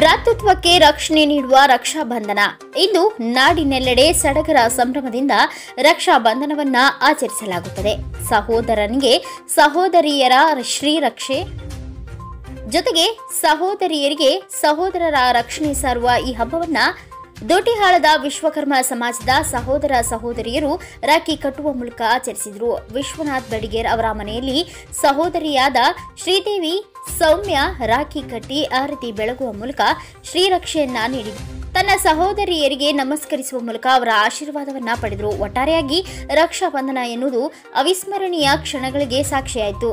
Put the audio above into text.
ಬಂಧುತ್ವಕ್ಕೆ ರಕ್ಷಣೆ ನೀಡುವ ರಕ್ಷಾ ಬಂಧನ. ಇಂದು ನಾಡಿನೆಲ್ಲೆಡೆ ಸಡಗರ ಸಂಭ್ರಮದಿಂದ ರಕ್ಷಾ ಬಂಧನವನ್ನ ಆಚರಿಸಲಾಗುತ್ತದೆ. ಸಹೋದರನಿಗೆ ಸಹೋದರಿಯರ ಶ್ರೀರಕ್ಷೆ. ಜೊತೆಗೆ ಸಹೋದರಿಯರಿಗೆ ಸಹೋದರರ ರಕ್ಷಣೆ ಸಾರುವ ಈ ಹಬ್ಬವನ್ನ ದೋಟಿಹಾಳದ ವಿಶ್ವಕರ್ಮ ಸಮಾಜದ ಸಹೋದರ ಸಹೋದರಿಯರು ರಾಖಿ ಕಟ್ಟುವ ಮೂಲಕ ಆಚರಿಸಿದರು. ವಿಶ್ವನಾಥ್ ಬಡಿಗೇರ್ ಅವರ ಮನೆಯಲ್ಲಿ ಸಹೋದರಿಯಾದ ಶ್ರೀದೇವಿ ಸೌಮ್ಯ ರಾಖಿ ಕಟ್ಟಿ ಆರತಿ ಬೆಳಗುವ ಮೂಲಕ ಶ್ರೀರಕ್ಷೆಯನ್ನ ನೀಡಿದರು ತನ್ನ ಸಹೋದರಿಯರಿಗೆ ನಮಸ್ಕರಿಸುವ ಮೂಲಕ ಅವರ ಆಶೀರ್ವಾದವನ್ನ ಪಡೆದರು. ಒಟ್ಟಾರೆಯಾಗಿ ರಕ್ಷಾ ಬಂಧನ ಎನ್ನುವುದು ಅವಿಸ್ಮರಣೀಯ ಕ್ಷಣಗಳಿಗೆ ಸಾಕ್ಷಿಯಾಯಿತು.